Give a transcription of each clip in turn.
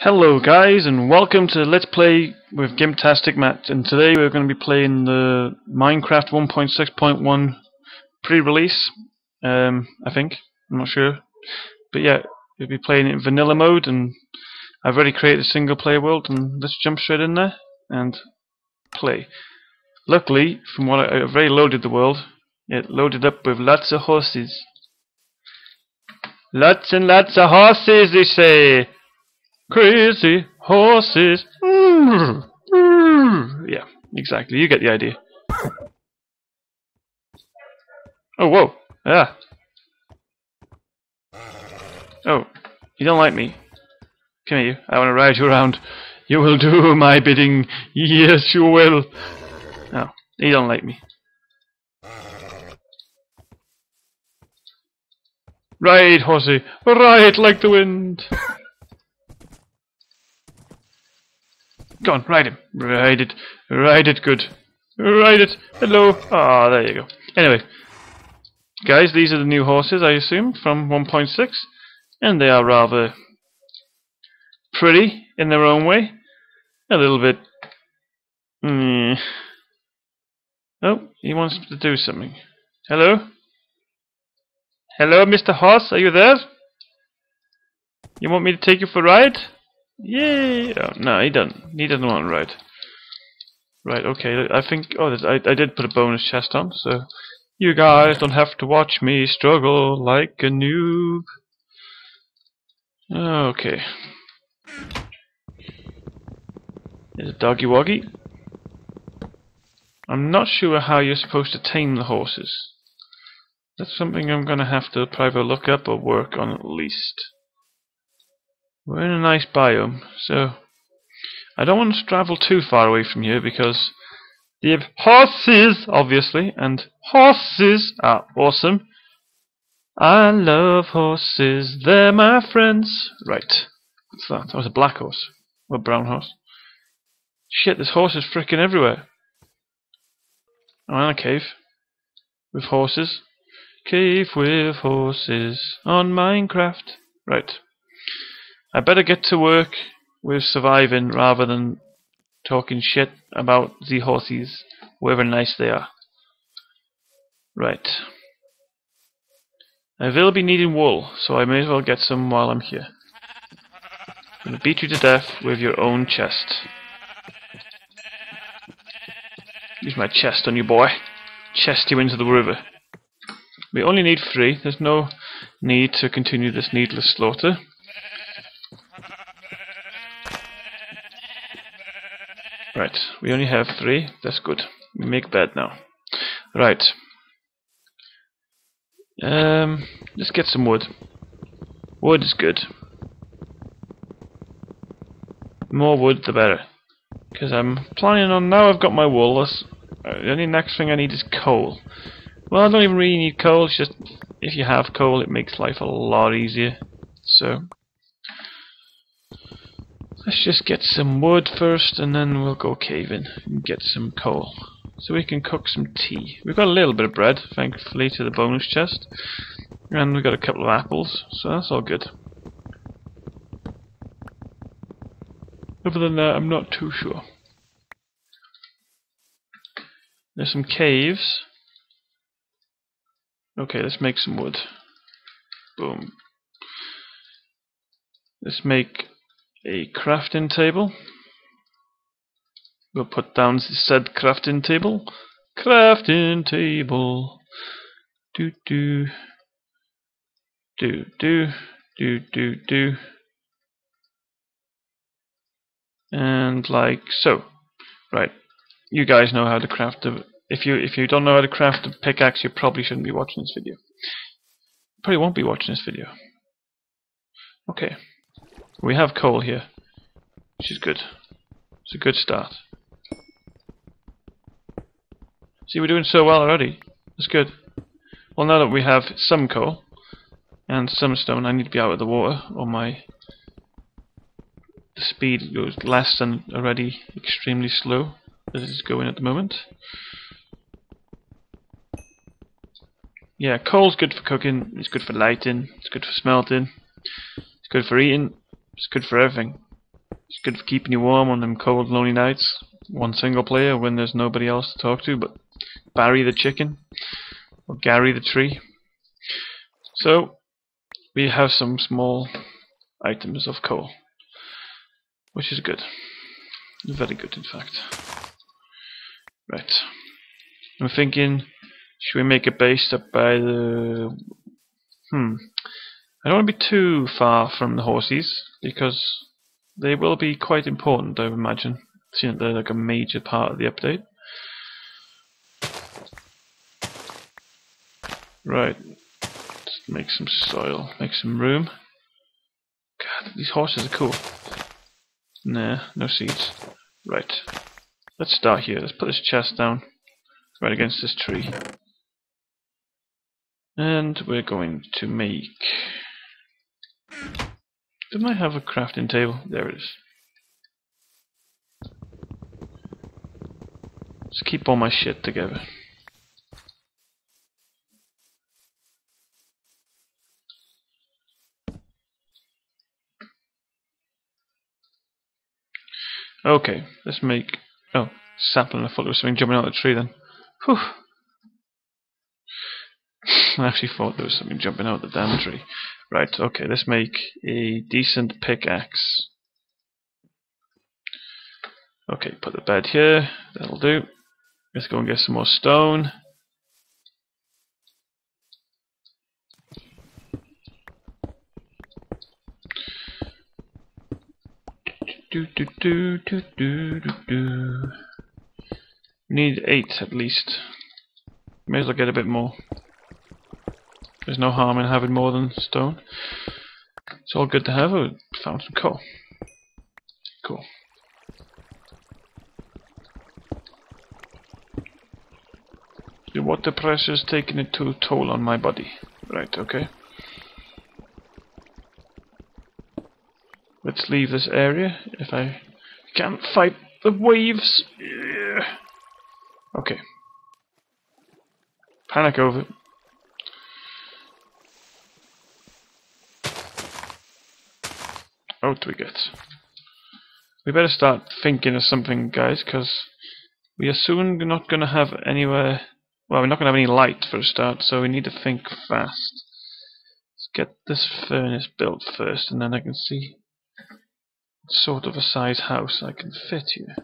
Hello guys and welcome to Let's Play with Gimptastic Matt and today we're going to be playing the Minecraft 1.6.1 pre-release um, I think, I'm not sure but yeah, we'll be playing it in vanilla mode and I've already created a single player world and let's jump straight in there and play. Luckily, from what I, I've already loaded the world, it loaded up with lots of horses. Lots and lots of horses, they say! Crazy horses. Mm. Mm. Yeah, exactly. You get the idea. Oh, whoa. Yeah. Oh, you don't like me. Come here, you. I want to ride you around. You will do my bidding. Yes, you will. Oh, you don't like me. Ride, horsey. Ride like the wind. Go on, ride him. Ride it. Ride it good. Ride it. Hello. Ah, there you go. Anyway, guys, these are the new horses, I assume, from 1.6. And they are rather pretty in their own way. A little bit. Mm. Oh, he wants to do something. Hello? Hello, Mr. Horse, are you there? You want me to take you for a ride? Yay! Oh, no, he doesn't. He doesn't want to ride. Right, okay, I think... Oh, I, I did put a bonus chest on, so... You guys don't have to watch me struggle like a noob. Okay. There's a doggy woggy. I'm not sure how you're supposed to tame the horses. That's something I'm gonna have to probably look up or work on at least. We're in a nice biome, so I don't want to travel too far away from here because the horses, obviously, and horses are awesome. I love horses, they're my friends. Right, what's that? That was a black horse. Or a brown horse. Shit, there's horses freaking everywhere. I'm in a cave. With horses. Cave with horses on Minecraft. Right. I better get to work with surviving rather than talking shit about the horses, however nice they are. Right. I will be needing wool, so I may as well get some while I'm here. I'm gonna beat you to death with your own chest. Use my chest on you, boy. Chest you into the river. We only need three. There's no need to continue this needless slaughter. Right, we only have three. That's good. We make bed now. Right. Um, let's get some wood. Wood is good. More wood, the better. Because I'm planning on now I've got my wool. Let's, uh, the only next thing I need is coal. Well, I don't even really need coal. It's just if you have coal, it makes life a lot easier. So Let's just get some wood first and then we'll go caving and get some coal. So we can cook some tea. We've got a little bit of bread, thankfully, to the bonus chest. And we've got a couple of apples, so that's all good. Other than that, I'm not too sure. There's some caves. Okay, let's make some wood. Boom. Let's make a crafting table. We'll put down the said crafting table. Crafting table. Do do. Do do. Do do do. And like so. Right. You guys know how to craft a if you if you don't know how to craft a pickaxe you probably shouldn't be watching this video. Probably won't be watching this video. Okay. We have coal here, which is good. It's a good start. See, we're doing so well already. That's good. Well, now that we have some coal and some stone, I need to be out of the water, or my the speed goes less than already extremely slow as it is going at the moment. Yeah, coal's good for cooking, it's good for lighting, it's good for smelting, it's good for eating, it's good for everything. It's good for keeping you warm on them cold, lonely nights. One single player when there's nobody else to talk to but Barry the chicken or Gary the tree. So we have some small items of coal, which is good. Very good, in fact. Right. I'm thinking, should we make a base up by the... Hmm. I don't want to be too far from the horses, because they will be quite important, I imagine, seeing they're like a major part of the update. Right. Let's make some soil, make some room. God, these horses are cool. Nah, no seeds. Right. Let's start here. Let's put this chest down right against this tree. And we're going to make... Didn't I have a crafting table? There it is. Let's keep all my shit together. Okay, let's make... Oh, sapling. I thought there was something jumping out of the tree then. Whew. I actually thought there was something jumping out of the damn tree. Right, okay, let's make a decent pickaxe. Okay, put the bed here. That'll do. Let's go and get some more stone. Do do do do do do do. Need eight at least. May as well get a bit more. There's no harm in having more than stone. It's all good to have. I found some coal. Cool. The water pressure's taking it a toll on my body. Right, okay. Let's leave this area if I can't fight the waves. Okay. Panic over. Oh, Out we get. We better start thinking of something, guys, because we are soon not going to have anywhere. Well, we're not going to have any light for a start, so we need to think fast. Let's get this furnace built first, and then I can see sort of a size house I can fit here.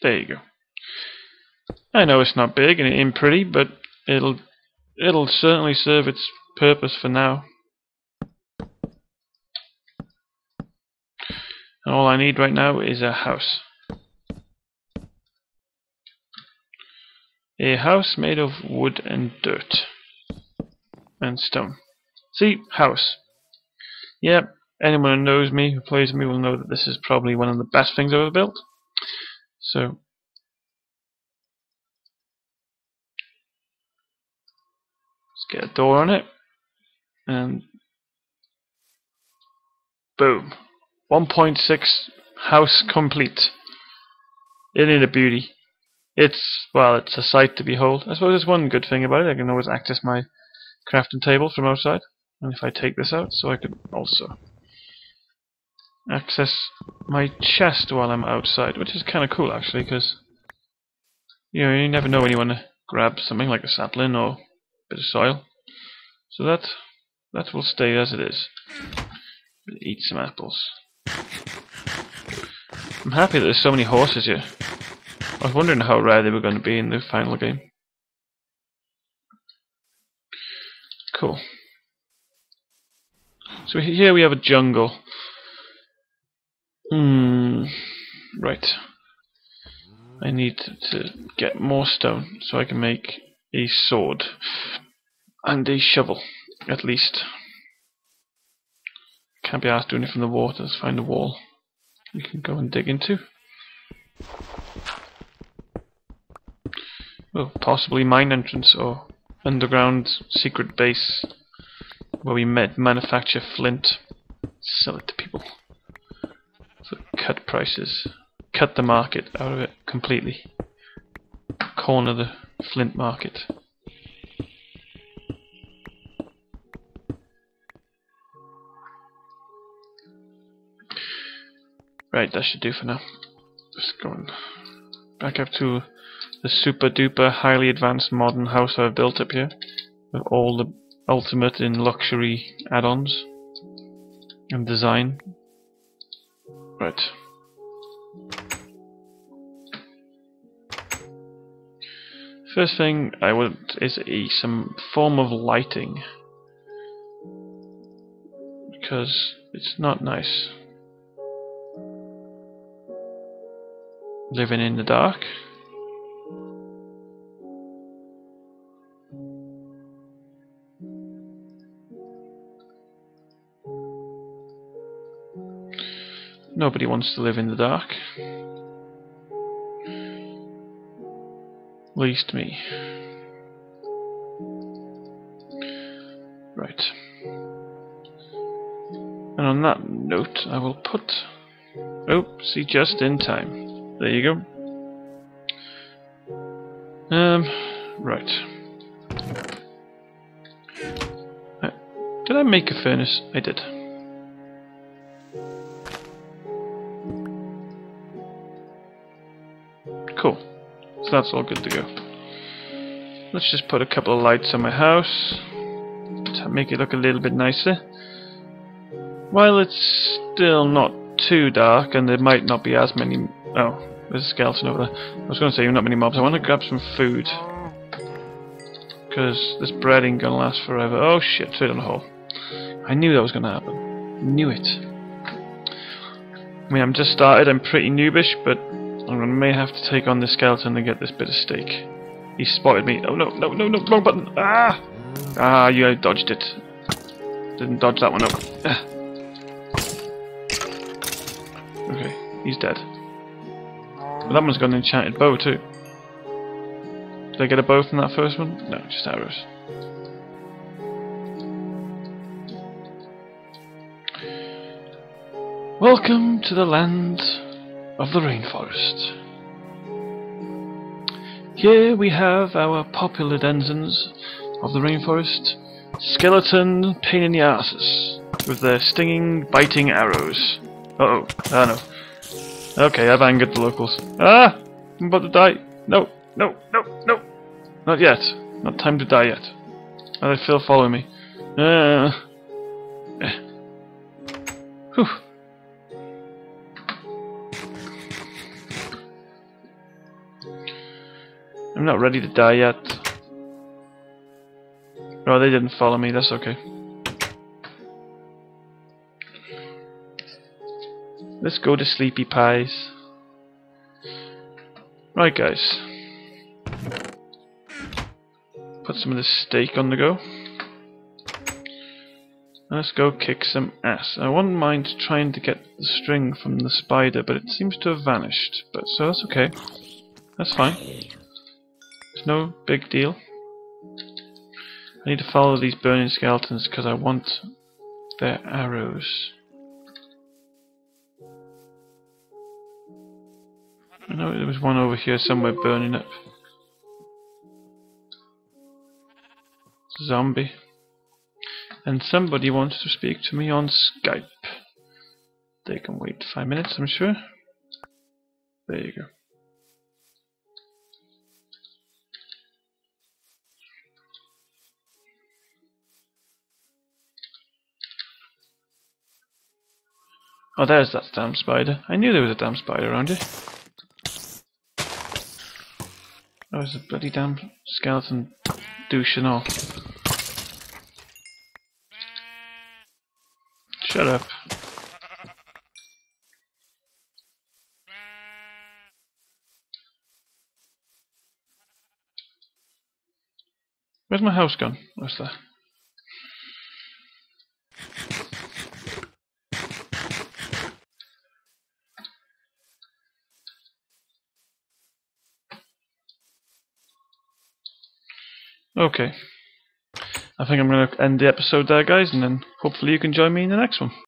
There you go. I know it's not big and it ain't pretty, but it'll it'll certainly serve its purpose for now. And all I need right now is a house. A house made of wood and dirt. And stone. See? House. Yep, anyone who knows me, who plays me, will know that this is probably one of the best things I've ever built. So, get a door on it. And boom. 1.6 house complete. It a beauty? It's, well, it's a sight to behold. I suppose there's one good thing about it. I can always access my crafting table from outside. And if I take this out, so I could also access my chest while I'm outside, which is kind of cool actually, because you know you never know when you want to grab something like a sapling or bit of soil. So that that will stay as it is. Eat some apples. I'm happy that there's so many horses here. I was wondering how rare they were going to be in the final game. Cool. So here we have a jungle. Hmm. Right. I need to get more stone so I can make a sword and a shovel, at least. Can't be asked doing it from the water. Let's find a wall we can go and dig into. Well, possibly mine entrance or underground secret base where we met manufacture flint, sell it to people for cut prices, cut the market out of it completely, corner the Flint Market. Right, that should do for now. Just going back up to the super duper highly advanced modern house I've built up here with all the ultimate in luxury add-ons and design. Right. First thing I want is a, some form of lighting. Because it's not nice. Living in the dark. Nobody wants to live in the dark. Least me. Right. And on that note, I will put... Oh, see, just in time. There you go. Um, right. Uh, did I make a furnace? I did. So that's all good to go. Let's just put a couple of lights on my house to make it look a little bit nicer. While it's still not too dark and there might not be as many... Oh, there's a skeleton over there. I was going to say not many mobs. I want to grab some food. Because this bread ain't going to last forever. Oh shit, straight on the hole. I knew that was going to happen. Knew it. I mean, I'm just started. I'm pretty noobish, but I may have to take on the skeleton to get this bit of steak. He spotted me. Oh no, no, no, no, wrong button. Ah! Ah, you dodged it. Didn't dodge that one up. Ah. Okay, he's dead. But that one's got an enchanted bow too. Did I get a bow from that first one? No, just arrows. Welcome to the land of the rainforest. Here we have our popular denizens of the rainforest, skeleton pain in the asses, with their stinging, biting arrows. Uh oh, ah no. Okay, I've angered the locals. Ah! I'm about to die. No, no, no, no! Not yet. Not time to die yet. Oh, they still follow me. Uh, eh. Whew. I'm not ready to die yet. Oh, they didn't follow me, that's okay. Let's go to Sleepy Pies. Right guys. Put some of this steak on the go. Let's go kick some ass. I wouldn't mind trying to get the string from the spider, but it seems to have vanished. But so that's okay. That's fine. No big deal. I need to follow these burning skeletons because I want their arrows. I know there was one over here somewhere burning up. Zombie. And somebody wants to speak to me on Skype. They can wait five minutes, I'm sure. There you go. Oh, there's that damn spider. I knew there was a damn spider around oh, here. That was a bloody damn skeleton douche and all. Shut up. Where's my house gone? What's that? Okay. I think I'm going to end the episode there, guys, and then hopefully you can join me in the next one.